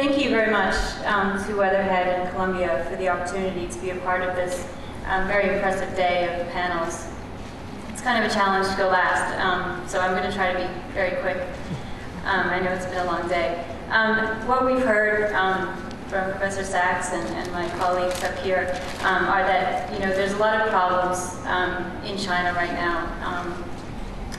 thank you very much um, to Weatherhead and Columbia for the opportunity to be a part of this um, very impressive day of panels. It's kind of a challenge to go last, um, so I'm going to try to be very quick. Um, I know it's been a long day. Um, what we've heard um, from Professor Sachs and, and, my colleagues up here are that you know there's a lot of problems in China right now,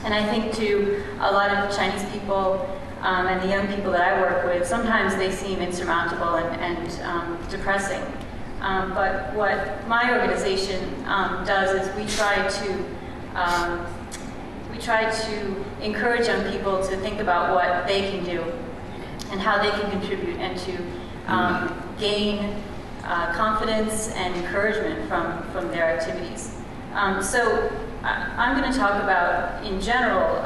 and I think to a lot of Chinese people um, and the young people that I work with, sometimes they seem insurmountable and, and um, depressing. Um, but what my organization um, does is we try to um, we try to encourage young people to think about what they can do and how they can contribute and to um, gain uh, confidence and encouragement from, from their activities. so I, am going to talk about, in general,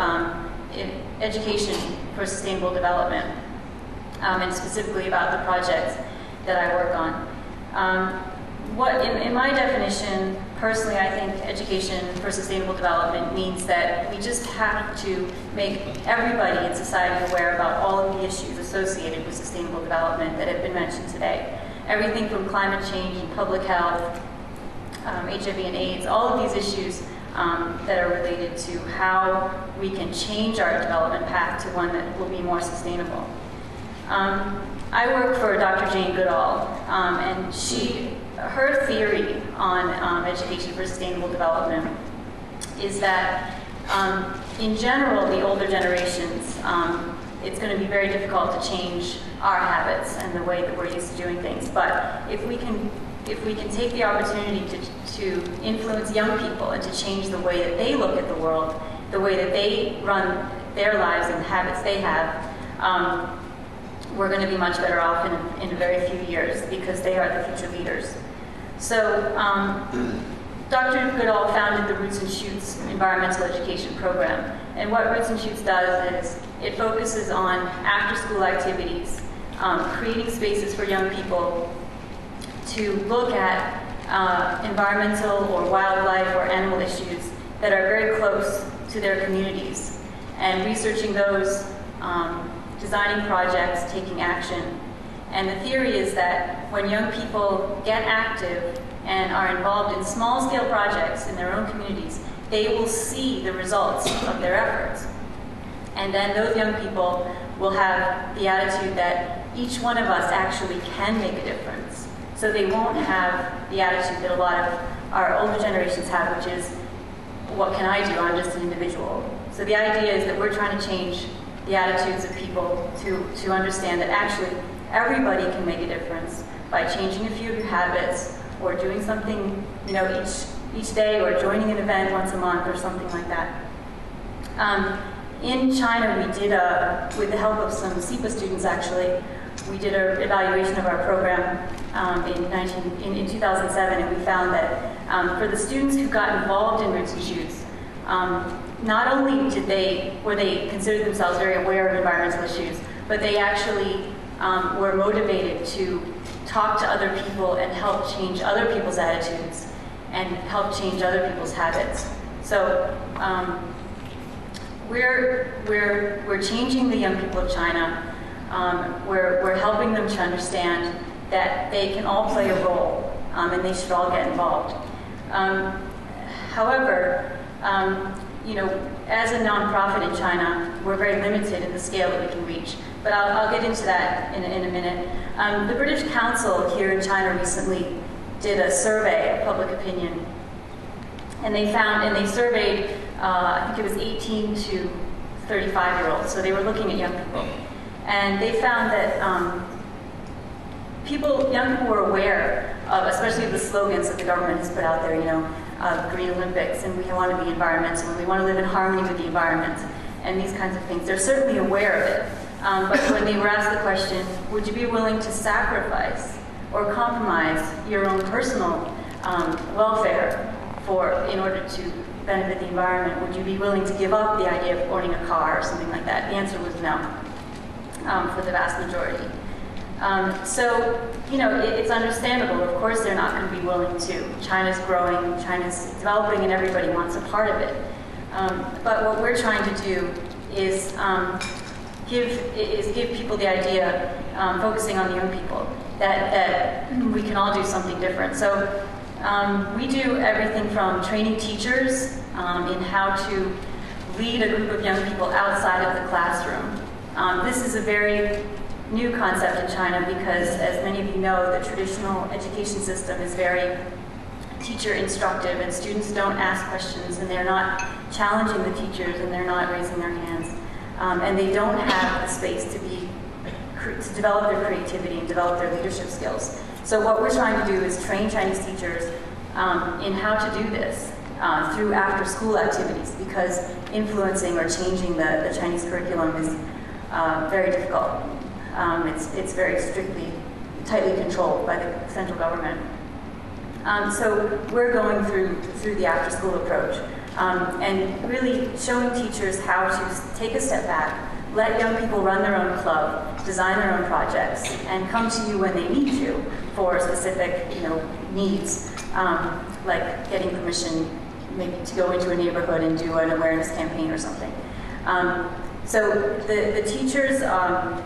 education for sustainable development, um, and specifically about the projects that I work on. Um, what, in, in, my definition, personally, I think education for sustainable development means that we just have to make everybody in society aware about all of the issues associated with sustainable development that have been mentioned today. Everything from climate change and public health, um, HIV and AIDS, all of these issues um, that are related to how we can change our development path to one that will be more sustainable. Um, I work for Dr. Jane Goodall, um, and she, her theory on um, education for sustainable development is that um, in general, the older generations, um, it's going to be very difficult to change our habits and the way that we're used to doing things. But if we can, if we can take the opportunity to to influence young people and to change the way that they look at the world, the way that they run their lives and the habits they have, um, we're going to be much better off in, in a very few years because they are the future leaders. So um, Dr. Goodall founded the Roots and Shoots Environmental Education Program. And what Roots and Shoots does is it focuses on after-school activities, um, creating spaces for young people to look at uh, environmental or wildlife or animal issues that are very close to their communities and researching those, um, designing projects, taking action. And the theory is that when young people get active and are involved in small scale projects in their own communities, they will see the results of their efforts. And then those young people will have the attitude that each one of us actually can make a difference. So they won't have the attitude that a lot of our older generations have, which is, what can I do? I'm just an individual. So the idea is that we're trying to change the attitudes of people to, to understand that actually everybody can make a difference by changing a few of your habits or doing something, you know, each, each day or joining an event once a month or something like that. Um, in China, we did, a, with the help of some SIPA students actually, we did an evaluation of our program um, in, 19, in, in, 2007, and we found that um, for the students who got involved in Roots and Shoots, um, not only did they, were they consider themselves very aware of environmental issues, but they actually um, were motivated to talk to other people and help change other people's attitudes and help change other people's habits. So um, we're, we're, we're changing the young people of China um, we're, we're helping them to understand that they can all play a role um, and they should all get involved. Um, however, um, you know, as a nonprofit in China, we're very limited in the scale that we can reach. But I'll, I'll get into that in, in a minute. Um, the British Council here in China recently did a survey of public opinion. And they found, and they surveyed, uh, I think it was 18 to 35 year olds. So they were looking at young people. And they found that um, people, young people are aware of, especially the slogans that the government has put out there, you know, uh, Green Olympics, and we want to be environmental, and we want to live in harmony with the environment, and these kinds of things. They're certainly aware of it. Um, but when they were asked the question, would you be willing to sacrifice or compromise your own personal um, welfare for, in order to benefit the environment? Would you be willing to give up the idea of owning a car or something like that? The answer was no um, for the vast majority. Um, so, you know, it, it's understandable. Of course, they're not going to be willing to. China's growing, China's developing, and everybody wants a part of it. Um, but what we're trying to do is um, give is give people the idea, um, focusing on the young people, that that we can all do something different. So um, we do everything from training teachers um, in how to lead a group of young people outside of the classroom. This is a very new concept in China because, as many of you know, the traditional education system is very teacher instructive and students don't ask questions and they're not challenging the teachers and they're not raising their hands. Um, and they don't have the space to be to develop their creativity and develop their leadership skills. So what we're trying to do is train Chinese teachers um, in how to do this uh, through after-school activities because influencing or changing the, the Chinese curriculum is uh, very difficult. Um, it's, it's very strictly, tightly controlled by the central government. Um, so we're going through, through the after-school approach um, and really showing teachers how to take a step back, let young people run their own club, design their own projects, and come to you when they need to for specific you know, needs, um, like getting permission maybe to go into a neighborhood and do an awareness campaign or something. Um, so the, the teachers um,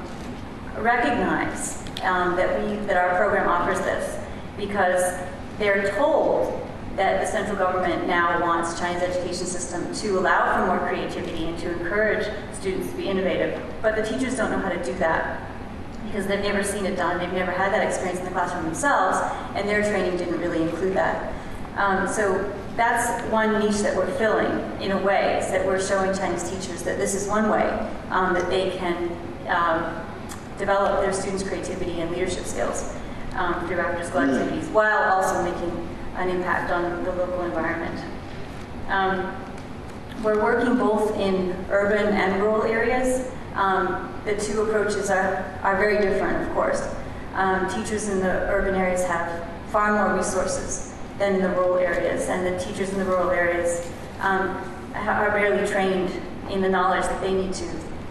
recognize um, that, we, that our program offers this because they're told that the central government now wants China's education system to allow for more creativity and to encourage students to be innovative. But the teachers don't know how to do that because they've never seen it done. They've never had that experience in the classroom themselves, and their training didn't really include that. Um, so that's one niche that we're filling in a way, is that we're showing Chinese teachers that this is one way um, that they can um, develop their students' creativity and leadership skills um, through after-school mm. activities, while also making an impact on the local environment. Um, we're working both in urban and rural areas. Um, the two approaches are, are very different, of course. Um, teachers in the urban areas have far more resources than in the rural areas, and the teachers in the rural areas um, are barely trained in the knowledge that they need to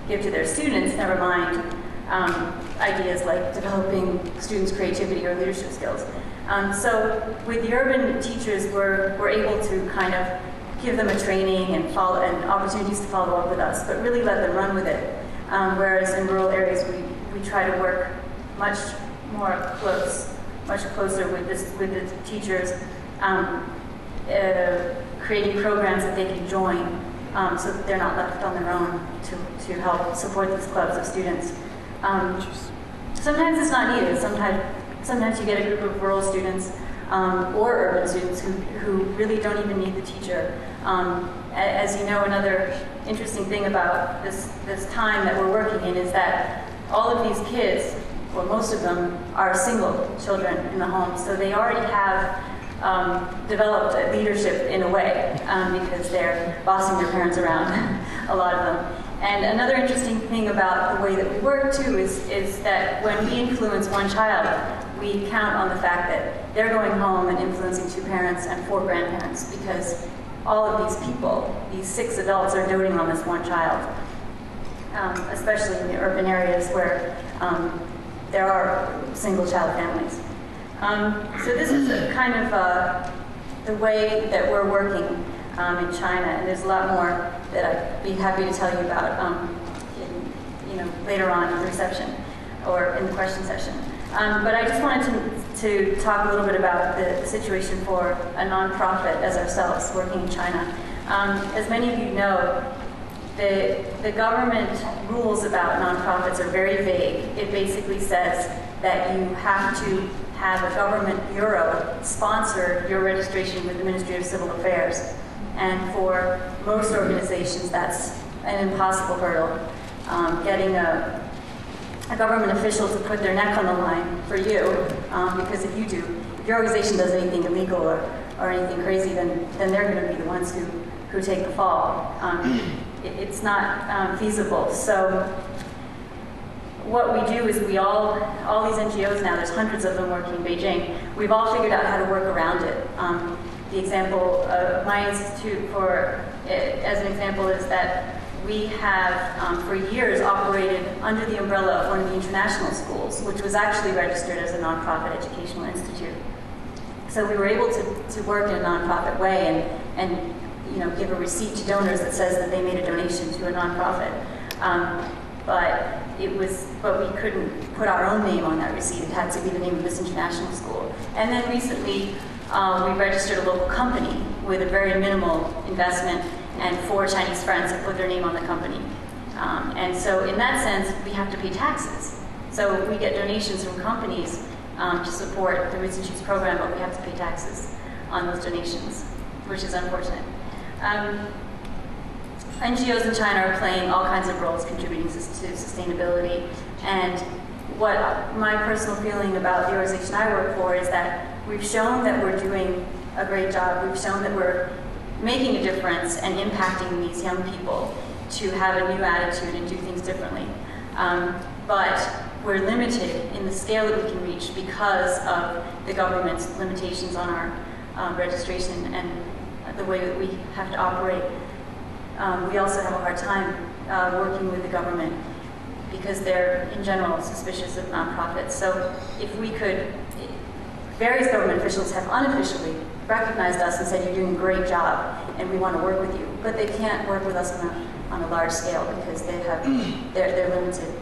give to their students, never mind um, ideas like developing students' creativity or leadership skills. Um, so with the urban teachers, we're, we're able to kind of give them a training and, follow, and opportunities to follow up with us, but really let them run with it. Um, whereas in rural areas, we, we try to work much more close, much closer with, this, with the teachers, um, uh, creating programs that they can join um, so that they're not left on their own to, to help support these clubs of students. Um, sometimes it's not needed. Sometimes, sometimes you get a group of rural students um, or urban students who, who really don't even need the teacher. Um, as you know, another interesting thing about this, this time that we're working in is that all of these kids, well, most of them, are single children in the home, so they already have um, developed leadership in a way um, because they're bossing their parents around, a lot of them. And another interesting thing about the way that we work too is, is that when we influence one child, we count on the fact that they're going home and influencing two parents and four grandparents because all of these people, these six adults, are doting on this one child, um, especially in the urban areas where um, there are single child families. Um, so this is kind of uh, the way that we're working um, in China, and there's a lot more that I'd be happy to tell you about um, in, you know, later on in the reception or in the question session. Um, but I just wanted to, to talk a little bit about the, situation for a nonprofit as ourselves working in China. Um, as many of you know, the, the government rules about nonprofits are very vague. It basically says that you have to have a government bureau sponsor your registration with the Ministry of Civil Affairs. And for most organizations, that's an impossible hurdle. Um, getting a, a, government official to put their neck on the line for you, um, because if you do, if your organization does anything illegal or, or anything crazy, then, then they're going to be the ones who, who take the fall. Um, it, it's not um, feasible. So what we do is we all, all these NGOs now, there's hundreds of them working in Beijing, we've all figured out how to work around it. Um, the example of my institute for, as an example, is that we have um, for years operated under the umbrella of one of the international schools, which was actually registered as a nonprofit educational institute. So we were able to, to work in a nonprofit way and, and you know, give a receipt to donors that says that they made a donation to a nonprofit. Um, but it was, but we couldn't put our own name on that receipt. It had to be the name of this international school. And then recently, um, we registered a local company with a very minimal investment, and four Chinese friends put their name on the company. Um, and so, in that sense, we have to pay taxes. So we get donations from companies um, to support the Roots and Shoots program, but we have to pay taxes on those donations, which is unfortunate. Um, NGOs in China are playing all kinds of roles contributing to sustainability. And what my personal feeling about the organization I work for is that we've shown that we're doing a great job. We've shown that we're making a difference and impacting these young people to have a new attitude and do things differently. Um, but we're limited in the scale that we can reach because of the government's limitations on our um, registration and the way that we have to operate. Um, we also have a hard time uh, working with the government because they're, in general, suspicious of nonprofits. So if we could, various government officials have unofficially recognized us and said, you're doing a great job and we want to work with you. But they can't work with us on a, on a large scale because they have, they're, they're limited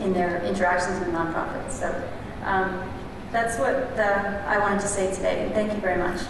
in their interactions with nonprofits. So um, that's what uh, I wanted to say today. Thank you very much.